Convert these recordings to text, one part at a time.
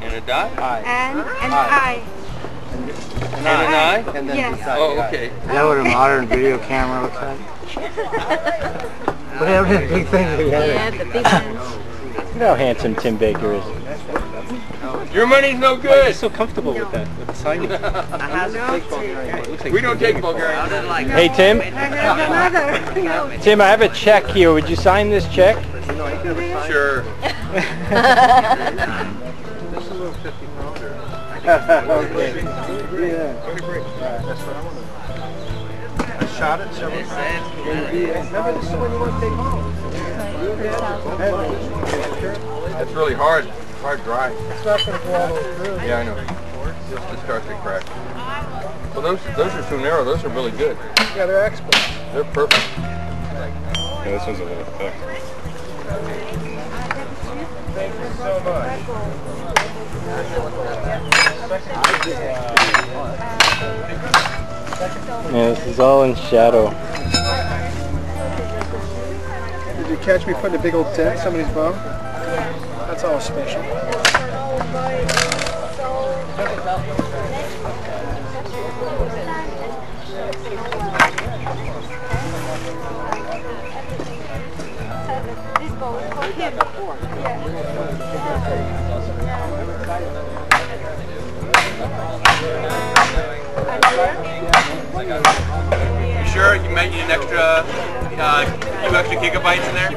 And a dot? And an eye. And an eye? And then Yes. beside Oh, okay. Is that what a modern video camera looks like? Whatever that big thing we had. Yeah, the big one. Look how handsome Tim Baker is. Your money's no good. He's good. so comfortable with that, with the signage. We don't take Bulgarian. Hey Tim, I have another. No. Tim, I have a check here. Would you sign this check? Sure. Okay. I shot it several times. Remember, this is the one you want to take home. That's really hard. Hard dry. It's not going to go all the way through. Yeah, I know. Just to start to crack. Well, those those are too narrow. Those are really good. Yeah, they're experts. They're perfect. Yeah, this one's a little thick. Thank you so much. Yeah, this is all in shadow. Did you catch me putting a big old dent in somebody's bum? That's all special. Bowl is called him. You sure you might need an extra, uh, few extra gigabytes in there?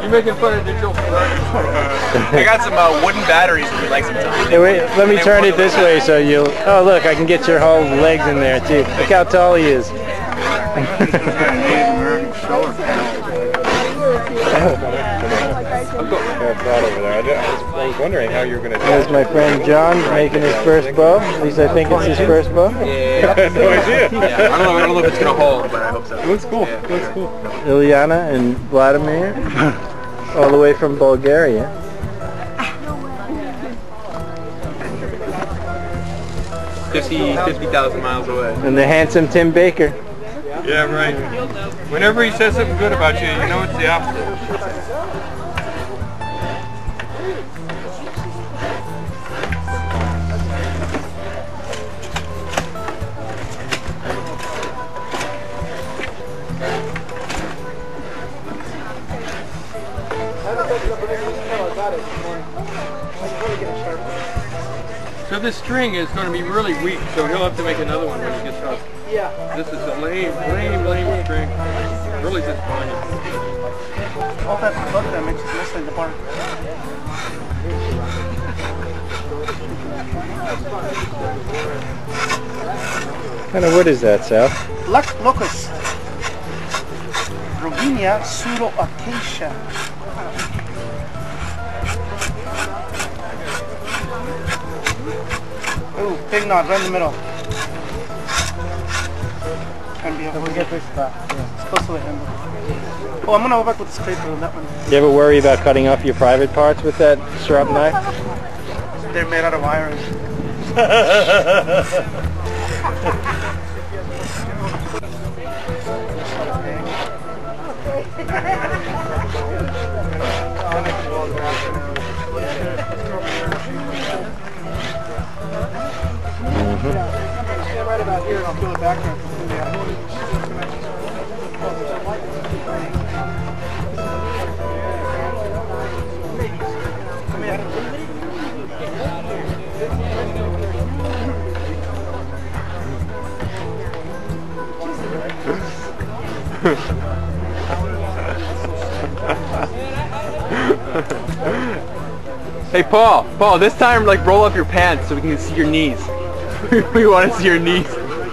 You're making fun of digital I got some uh, wooden batteries if you'd like some time. Hey, wait, let me turn it this way so you'll... Oh, look, I can get your whole legs in there, too. Look how tall he is. I was wondering how you were going to do There's my friend John making his first bow. At least I think it's his first bow. Yeah. I had no idea. yeah. I don't know. I don't know if it's gonna hold, but I hope so. It looks cool. It looks cool. Iliana and Vladimir, all the way from Bulgaria. Fifty, fifty thousand miles away. And the handsome Tim Baker. Yeah, right. Whenever he says something good about you, you know it's the opposite. So this string is going to be really weak, so he'll have to make another one when he gets home. Yeah. This is a lame, lame, lame string. Really disappointing. All that look that makes it mostly the bark. What kind of wood is that, Sal? Luck locust. Robinia pseudoacacia. Ooh, big knot right in the middle. Trying be able get this back. Yeah. It's close to the handle. Oh, I'm gonna go back with the scraper on that one. Do You ever worry about cutting off your private parts with that sharp knife? They're made out of iron. Right about here, and I'll fill the background completely out. Hey Paul, Paul, this time like roll up your pants so we can see your knees. we want to see your knees.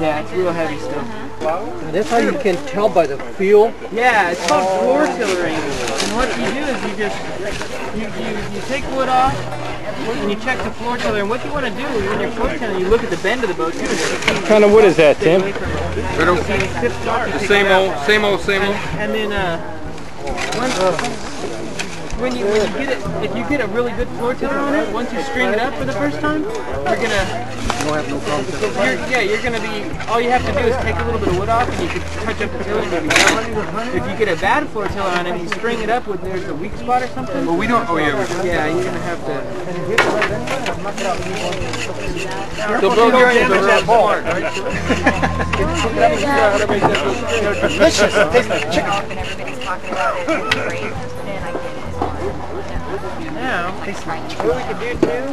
Yeah, it's real heavy stuff. That's how you can tell by the feel. Yeah, it's called floor tillering. And what you do is you just you, you, you take wood off and you check the floor tiller. And what you want to do when you're floor tillering, you look at the bend of the boat too. What kind of wood is that, Tim? The same old, same old, same old. And then uh, once, when you when you get it, if you get a really good floor tiller on it, once you string it up for the first time, you're gonna you're, yeah, you're gonna be. All you have to do is take a little bit of wood off, and you can touch up the tiller and you'll be done. If you get a bad floor tiller on it, and you string it up with there's a weak spot or something. Well, we don't. Oh yeah. We, Yeah, you're gonna have to. so Bill, you're into that ball. Delicious. It tastes like chicken. What we could do too.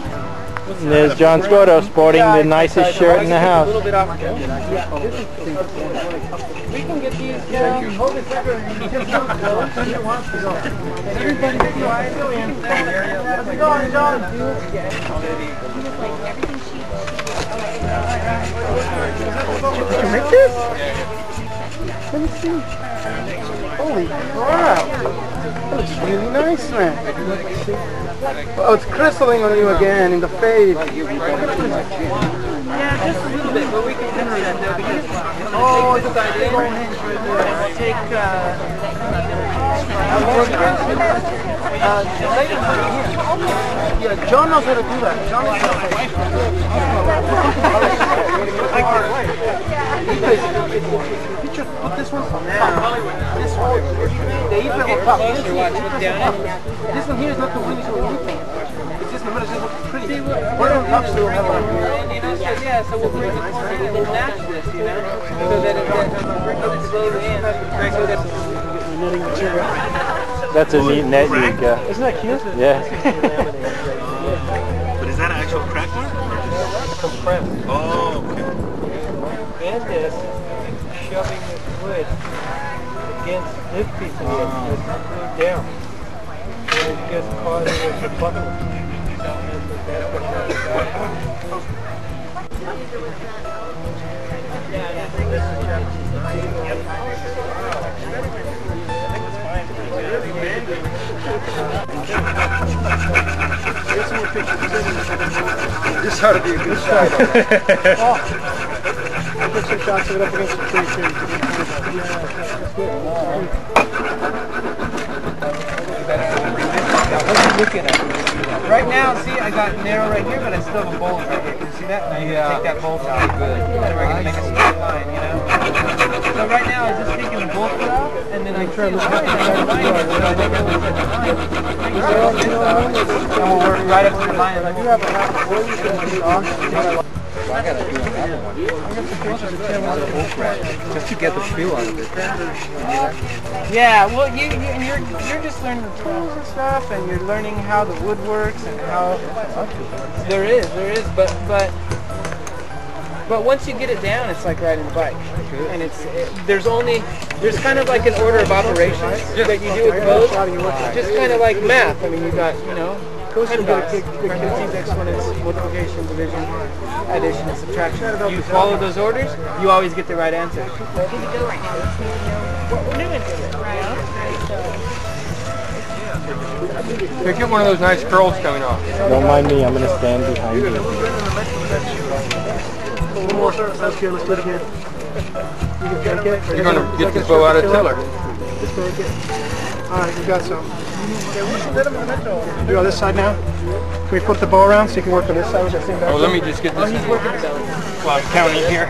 And there's John Scotto sporting the nicest shirt in the house. We can get these down. Hold it. Everybody going, John? Did you make this? Let me see. Holy crap. Looks really nice, man. Oh, it's chrysalling on you again in the fade. Yeah, just a little bit, but we can finish that because oh, it's a big old hinge right there. Take uh, uh, the lady right here. Yeah, John knows how to do that. John to You just put this one This one. The even on top. This one here is not the winning to anything. It's just the middle, it just looks pretty. One on top still have a you know, so yeah, so we'll bring it forward and we'll match this, you know, so that it that bring it slowly in, so that That's a neat net you got. Isn't that cute? Yeah. But is that an actual crack mark? Compressed. Oh, okay. And this, shoving this wood against this piece of wood, it's not glued down. And it just causes it to buckle. Yeah, I think this is a good shot. This ought to be a good shot. Put some shots of up against the tree too. Right now, see, I got narrow right here, but I still have a bulge right here. Can you see that? Now you take that bulge out. Good. And we're gonna make a straight line, you know. So right now, I'm just taking the bulge out, and then I try to line, and I line it, so I make a line. And to. I do have a half a bulge, so Just to get the feel out of it. Yeah, well, you, you and you're you're just learning the tools and stuff, and you're learning how the wood works and how there is there is, but but but once you get it down, it's like riding a bike, and it's it, there's only there's kind of like an order of operations that you do with both, just kind of like math. I mean, you got you know. Ten dots. Parentheses, exponents, multiplication, division, addition, and subtraction. You follow those orders, you always get the right answer. Here, get one of those nice curls coming off. Don't mind me, I'm gonna stand behind you. One more, sir. That's good. Let's do it again. You can take it. You're gonna get this bow out of tiller. Just take it. All right, you got some. You on this side now? Can we flip the bow around so you can work on this side with that same back? Oh, let me just get this. Oh, he's working the belly. Well, counting here.